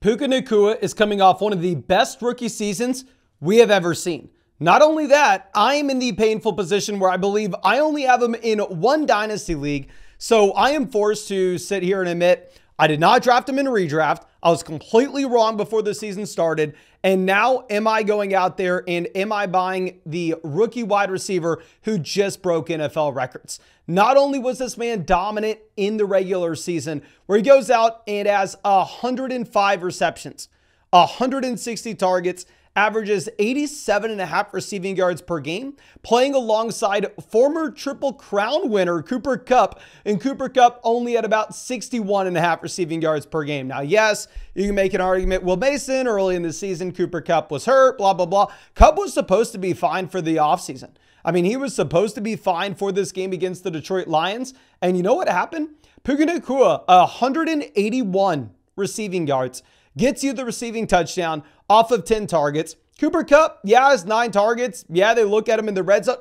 Puka Nacua is coming off one of the best rookie seasons we have ever seen. Not only that, I am in the painful position where I believe I only have him in one dynasty league. So I am forced to sit here and admit I did not draft him in redraft. I was completely wrong before the season started. And now, am I going out there and am I buying the rookie wide receiver who just broke NFL records? Not only was this man dominant in the regular season, where he goes out and has 105 receptions, 160 targets, averages 87 and a half receiving yards per game, playing alongside former Triple Crown winner Cooper Kupp, And Cooper Kupp only at about 61 and a half receiving yards per game. Now, yes, you can make an argument. Well, Mason, early in the season, Cooper Kupp was hurt, blah, blah, blah. Kupp was supposed to be fine for the offseason. I mean, he was supposed to be fine for this game against the Detroit Lions. And you know what happened? Puka Nacua, 181 receiving yards, gets you the receiving touchdown off of 10 targets. Cooper Kupp, yeah, has nine targets. Yeah, they look at him in the red zone.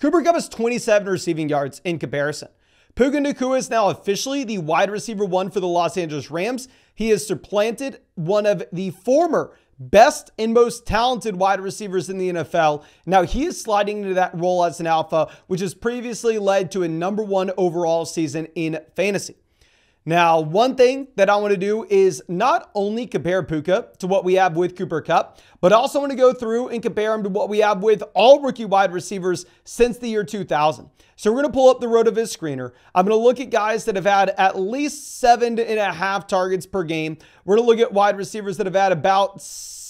Cooper Kupp has 27 receiving yards in comparison. Puka Nacua is now officially the wide receiver one for the Los Angeles Rams. He has supplanted one of the former best and most talented wide receivers in the NFL. Now he is sliding into that role as an alpha, which has previously led to a number one overall season in fantasy. Now, one thing that I want to do is not only compare Puka to what we have with Cooper Kupp, but also want to go through and compare him to what we have with all rookie wide receivers since the year 2000. So we're going to pull up the RotoViz screener. I'm going to look at guys that have had at least seven and a half targets per game. We're going to look at wide receivers that have had about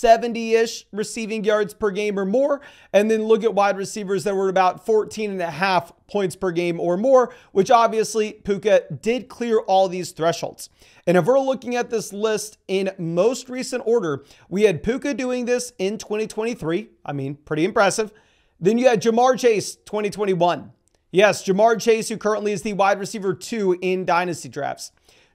70 ish receiving yards per game or more, and then look at wide receivers that were about 14 and a half points per game or more, which obviously Puka did clear all these thresholds. And if we're looking at this list in most recent order, we had Puka doing this in 2023. I mean, pretty impressive. Then you had Ja'Marr Chase 2021. Yes, Ja'Marr Chase, who currently is the wide receiver two in dynasty drafts.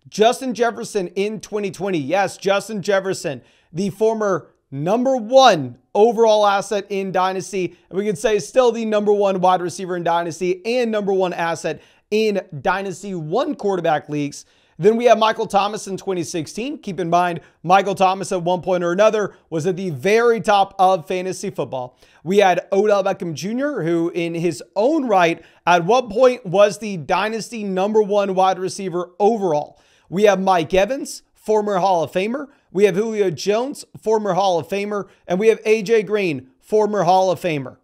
Justin Jefferson in 2020. Yes, Justin Jefferson, the former number one overall asset in Dynasty. And we can say still the number one wide receiver in Dynasty and number one asset in Dynasty one quarterback leagues. Then we have Michael Thomas in 2016. Keep in mind, Michael Thomas at one point or another was at the very top of fantasy football. We had Odell Beckham Jr., who in his own right at one point was the dynasty number one wide receiver overall. We have Mike Evans, former Hall of Famer. We have Julio Jones, former Hall of Famer. And we have AJ Green, former Hall of Famer.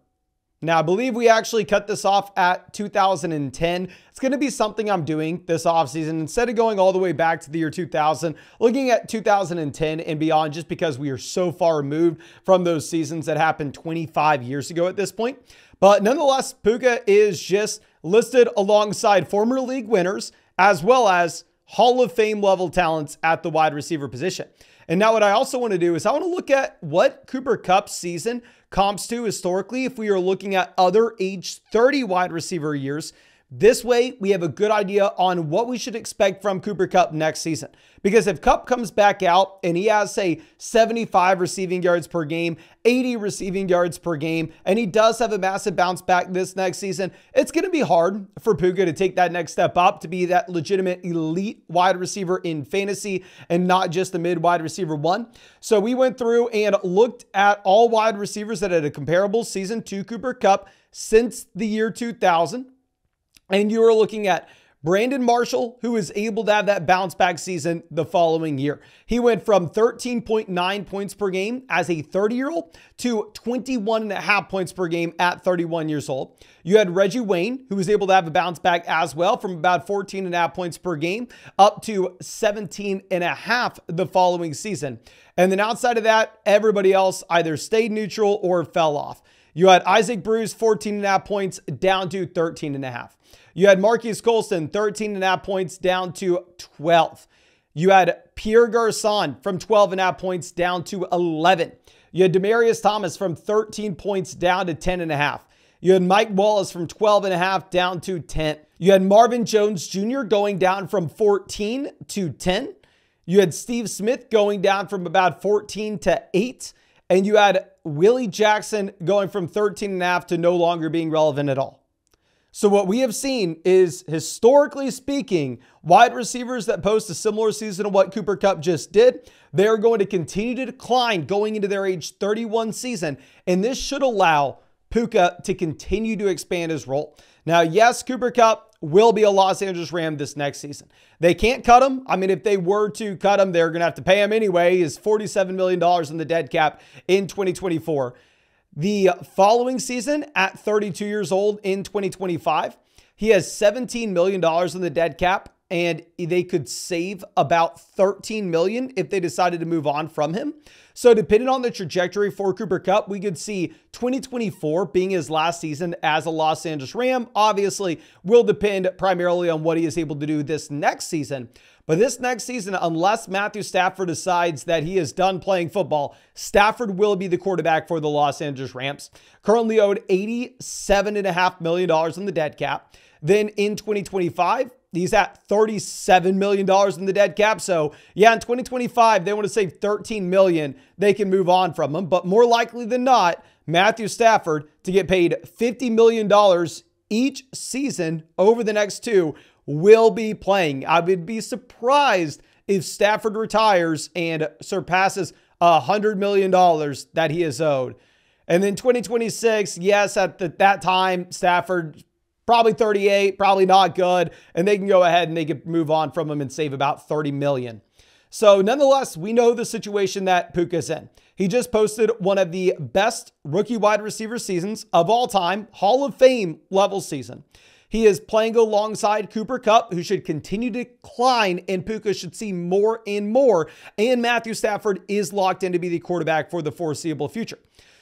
Now, I believe we actually cut this off at 2010. It's going to be something I'm doing this offseason. Instead of going all the way back to the year 2000, looking at 2010 and beyond, just because we are so far removed from those seasons that happened 25 years ago at this point. But nonetheless, Puka is just listed alongside former league winners as well as Hall of Fame level talents at the wide receiver position. And now, what I also want to do is I want to look at what Cooper Kupp's season comps to historically if we are looking at other age 30 wide receiver years this way, we have a good idea on what we should expect from Cooper Kupp next season. Because if Kupp comes back out and he has, say, 75 receiving yards per game, 80 receiving yards per game, and he does have a massive bounce back this next season, it's going to be hard for Puka to take that next step up to be that legitimate elite wide receiver in fantasy and not just the mid wide receiver one. So we went through and looked at all wide receivers that had a comparable season to Cooper Kupp since the year 2000 and you are looking at Brandon Marshall, who is able to have that bounce back season the following year. He went from 13.9 points per game as a 30 year old to 21 and a half points per game at 31 years old. You had Reggie Wayne, who was able to have a bounce back as well from about 14 and a half points per game up to 17 and a half the following season. And then outside of that, everybody else either stayed neutral or fell off. You had Isaac Bruce, 14 and a half points down to 13 and a half. You had Marques Colston, 13 and a half points down to 12. You had Pierre Garcon from 12 and a half points down to 11. You had Demaryius Thomas from 13 points down to 10 and a half. You had Mike Wallace from 12 and a half down to 10. You had Marvin Jones Jr. going down from 14 to 10. You had Steve Smith going down from about 14 to 8. And you had Willie Jackson going from 13 and a half to no longer being relevant at all. So, what we have seen is historically speaking, wide receivers that post a similar season to what Cooper Kupp just did, they are going to continue to decline going into their age 31 season. And this should allow Puka to continue to expand his role. Now, yes, Cooper Kupp will be a Los Angeles Ram this next season. They can't cut him. I mean, if they were to cut him, they're going to have to pay him anyway. Is $47 million in the dead cap in 2024. The following season, at 32 years old in 2025, he has $17 million in the dead cap and they could save about 13 million if they decided to move on from him. So depending on the trajectory for Cooper Kupp, we could see 2024 being his last season as a Los Angeles Ram. Obviously, will depend primarily on what he is able to do this next season. But this next season, unless Matthew Stafford decides that he is done playing football, Stafford will be the quarterback for the Los Angeles Rams. Currently owed $87.5 million in the dead cap. Then in 2025, He's at $37 million in the dead cap. So, yeah, in 2025, they want to save 13 million. They can move on from him. But more likely than not, Matthew Stafford to get paid $50 million each season over the next two will be playing. I would be surprised if Stafford retires and surpasses $100 million that he is owed. And then 2026, yes, at the, that time, Stafford probably 38, probably not good, and they can go ahead and they can move on from him and save about 30 million. So nonetheless, we know the situation that Puka's in. He just posted one of the best rookie wide receiver seasons of all time, Hall of Fame level season. He is playing alongside Cooper Kupp, who should continue to decline, and Puka should see more and more. And Matthew Stafford is locked in to be the quarterback for the foreseeable future.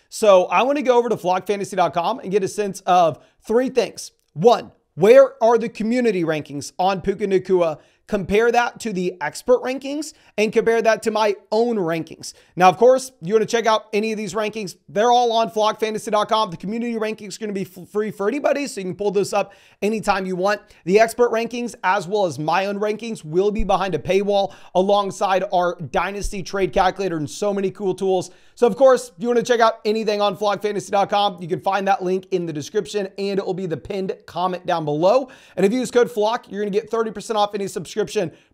So I want to go over to flockfantasy.com and get a sense of three things one, where are the community rankings on Puka Nacua compare that to the expert rankings and compare that to my own rankings. Now, of course, you want to check out any of these rankings, they're all on flockfantasy.com. The community rankings are going to be free for anybody, so you can pull this up anytime you want. The expert rankings, as well as my own rankings, will be behind a paywall alongside our Dynasty Trade Calculator and so many cool tools. So, of course, if you want to check out anything on flockfantasy.com, you can find that link in the description and it will be the pinned comment down below. And if you use code FLOCK, you're going to get 30% off any subscription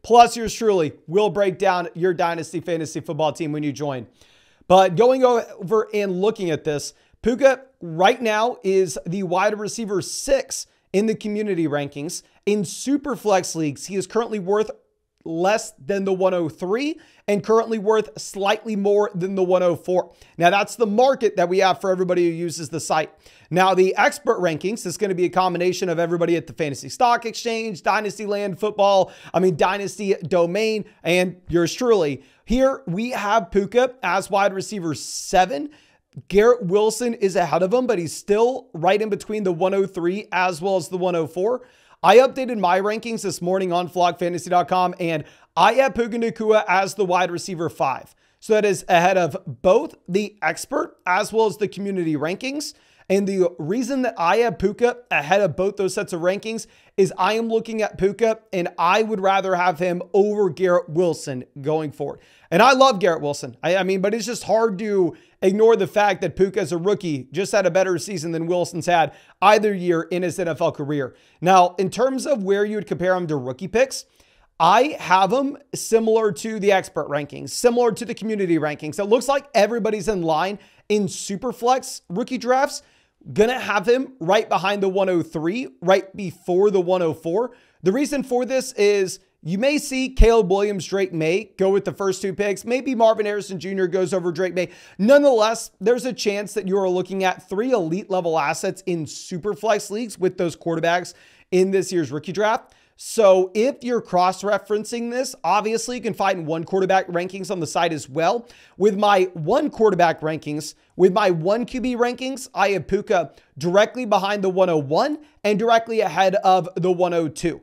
plus yours truly will break down your Dynasty Fantasy Football team when you join. But going over and looking at this, Puka right now is the wide receiver six in the community rankings. In super flex leagues, he is currently worth less than the 103 and currently worth slightly more than the 104. Now, that's the market that we have for everybody who uses the site. Now, the expert rankings is going to be a combination of everybody at the Fantasy Stock Exchange, Dynasty Land Football, I mean, Dynasty Domain, and yours truly. Here we have Puka as wide receiver seven. Garrett Wilson is ahead of him, but he's still right in between the 103 as well as the 104. I updated my rankings this morning on flockfantasy.com, and I have Puka Nacua as the wide receiver five. So that is ahead of both the expert as well as the community rankings. And the reason that I have Puka ahead of both those sets of rankings is I am looking at Puka and I would rather have him over Garrett Wilson going forward. And I love Garrett Wilson. I, I mean, but it's just hard to ignore the fact that Puka as a rookie just had a better season than Wilson's had either year in his NFL career. Now, in terms of where you would compare him to rookie picks, I have them similar to the expert rankings, similar to the community rankings. It looks like everybody's in line in Superflex rookie drafts. Gonna have him right behind the 103, right before the 104. The reason for this is you may see Caleb Williams, Drake Maye go with the first two picks. Maybe Marvin Harrison Jr. goes over Drake Maye. Nonetheless, there's a chance that you are looking at three elite level assets in super flex leagues with those quarterbacks in this year's rookie draft. So if you're cross-referencing this, obviously you can find one quarterback rankings on the site as well. With my one quarterback rankings, with my one QB rankings, I have Puka directly behind the 101 and directly ahead of the 102.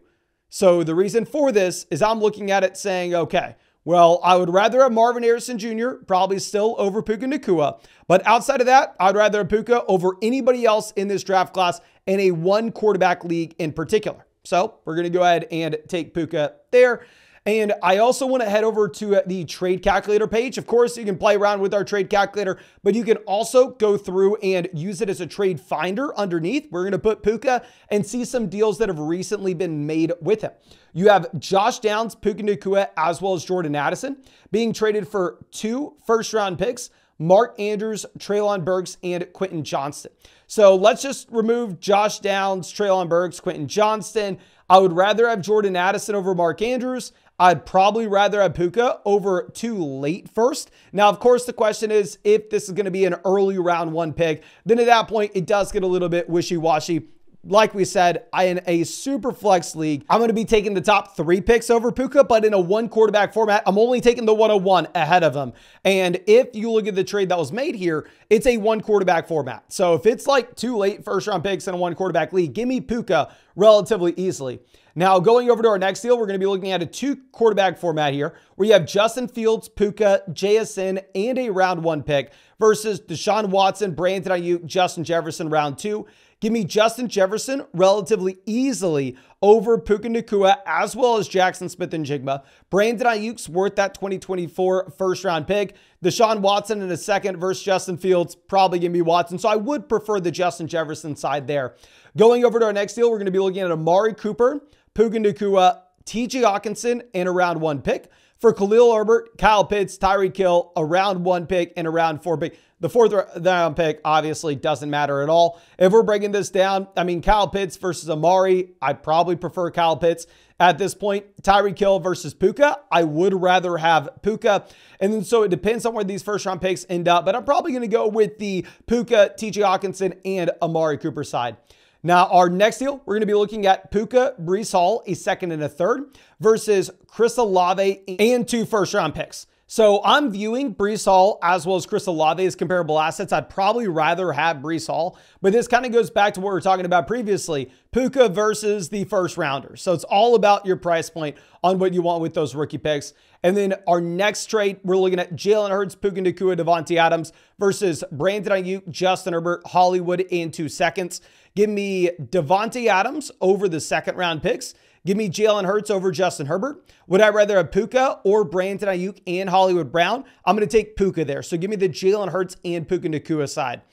So the reason for this is I'm looking at it saying, okay, well, I would rather have Marvin Harrison Jr., probably still over Puka Nacua. But outside of that, I'd rather have Puka over anybody else in this draft class in a one quarterback league in particular. So we're going to go ahead and take Puka there. And I also want to head over to uh, the trade calculator page. Of course, you can play around with our trade calculator, but you can also go through and use it as a trade finder underneath. We're going to put Puka and see some deals that have recently been made with him. You have Josh Downs, Puka Nacua, as well as Jordan Addison being traded for two first round picks. Mark Andrews, Treylon Burks, and Quentin Johnston. So let's just remove Josh Downs, Treylon Burks, Quentin Johnston. I would rather have Jordan Addison over Mark Andrews. I'd probably rather have Puka over too late first. Now, of course, the question is if this is going to be an early round one pick, then at that point, it does get a little bit wishy washy like we said, I in a super flex league, I'm going to be taking the top three picks over Puka, but in a one quarterback format, I'm only taking the 101 ahead of him. And if you look at the trade that was made here, it's a one quarterback format. So if it's like two late first round picks in a one quarterback league, give me Puka relatively easily. Now, going over to our next deal, we're going to be looking at a two quarterback format here where you have Justin Fields, Puka, JSN, and a round one pick versus Deshaun Watson, Brandon Aiyuk, Justin Jefferson, round two. Give me Justin Jefferson relatively easily over Puka Nacua as well as Jackson Smith-Njigba. Brandon Aiyuk's worth that 2024 first round pick. Deshaun Watson in a second versus Justin Fields, probably going to be Watson. So I would prefer the Justin Jefferson side there. Going over to our next deal, we're going to be looking at Amari Cooper, Puka Nacua, TJ Hockenson, and a round one pick. For Khalil Herbert, Kyle Pitts, Tyreek Hill, a round one pick and a round four pick. The fourth round pick obviously doesn't matter at all. If we're breaking this down, I mean, Kyle Pitts versus Amari, I probably prefer Kyle Pitts at this point. Tyreek Hill versus Puka, I would rather have Puka. And then so it depends on where these first round picks end up, but I'm probably going to go with the Puka, TJ Hockenson, and Amari Cooper side. Now, our next deal, we're going to be looking at Puka, Breece Hall, a second and a third, versus Chris Olave and two first round picks. So I'm viewing Breece Hall as well as Chris Olave as comparable assets. I'd probably rather have Breece Hall, but this kind of goes back to what we were talking about previously. Puka versus the first rounder. So it's all about your price point on what you want with those rookie picks. And then our next trade, we're looking at Jalen Hurts, Puka Nacua, Davante Adams versus Brandon Aiyuk, Justin Herbert, Hollywood in two seconds. Give me Davante Adams over the second round picks. Give me Jalen Hurts over Justin Herbert. Would I rather have Puka or Brandon Aiyuk and Hollywood Brown? I'm going to take Puka there. So give me the Jalen Hurts and Puka Nacua side.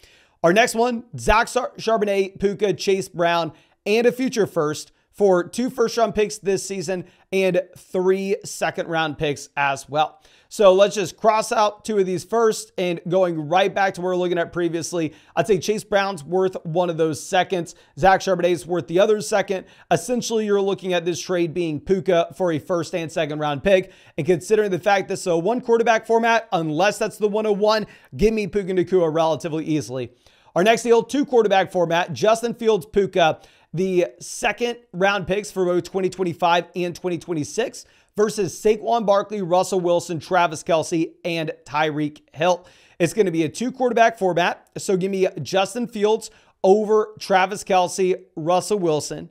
Our next one, Zach Charbonnet, Puka, Chase Brown, and a future first for two first round picks this season and three second round picks as well. So let's just cross out two of these first and going right back to where we are looking at previously. I'd say Chase Brown's worth one of those seconds. Zach Charbonnet's worth the other second. Essentially, you're looking at this trade being Puka for a first and second round pick. And considering the fact that so one quarterback format, unless that's the 101, give me Puka Nacua relatively easily. Our next deal, two quarterback format, Justin Fields, Puka, the second round picks for both 2025 and 2026 versus Saquon Barkley, Russell Wilson, Travis Kelce, and Tyreek Hill. It's going to be a two quarterback format. So give me Justin Fields over Travis Kelce, Russell Wilson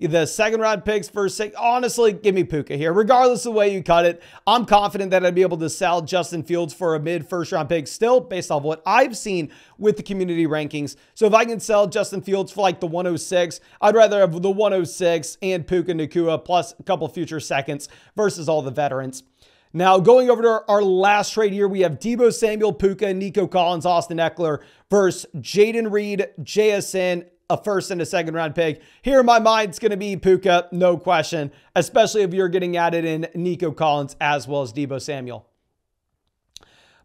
the second round picks first. Honestly, give me Puka here. Regardless of the way you cut it, I'm confident that I'd be able to sell Justin Fields for a mid first round pick still based off what I've seen with the community rankings. So if I can sell Justin Fields for like the 106, I'd rather have the 106 and Puka Nacua plus a couple future seconds versus all the veterans. Now, going over to our, our, last trade here, we have Deebo Samuel, Puka, Nico Collins, Austin Ekeler versus Jayden Reed, JSN, a first and a second round pick. Here in my mind, it's going to be Puka, no question, especially if you're getting added in Nico Collins as well as Deebo Samuel.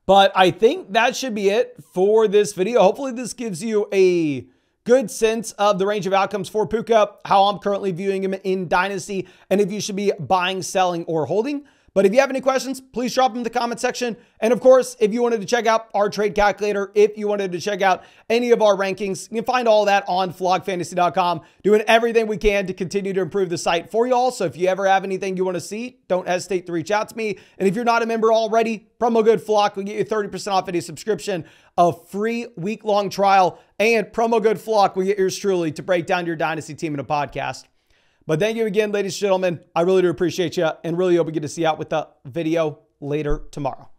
But I think that should be it for this video. Hopefully this gives you a good sense of the range of outcomes for Puka, how I'm currently viewing him in Dynasty, and if you should be buying, selling, or holding. But if you have any questions, please drop them in the comment section. And of course, if you wanted to check out our trade calculator, if you wanted to check out any of our rankings, you can find all that on flockfantasy.com, doing everything we can to continue to improve the site for you all. So if you ever have anything you want to see, don't hesitate to reach out to me. And if you're not a member already, promo code FLOCK will get you 30% off any subscription, a free week-long trial, and promo code FLOCK will get yours truly to break down your dynasty team in a podcast. But thank you again, ladies and gentlemen. I really do appreciate you and really hope we get to see you out with the video later tomorrow.